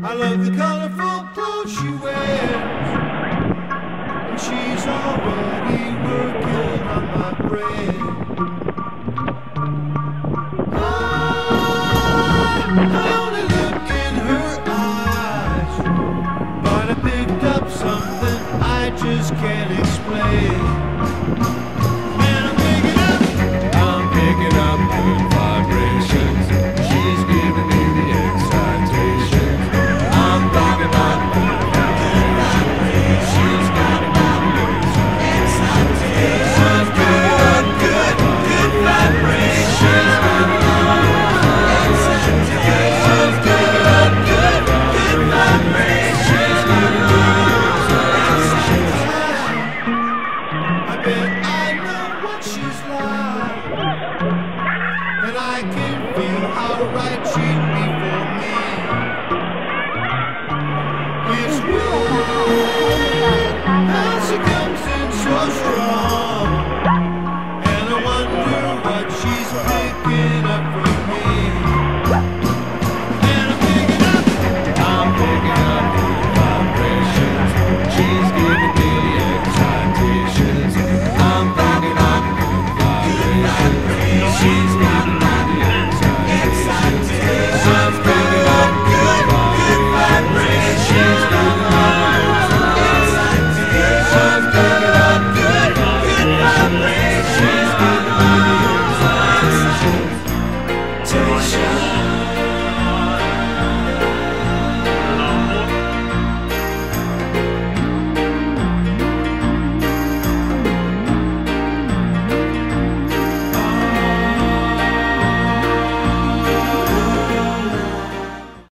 I love the colorful clothes she wears. And she's already working on my brain. I, only look in her eyes, but I picked up something I just can't explain. right she'd be for me.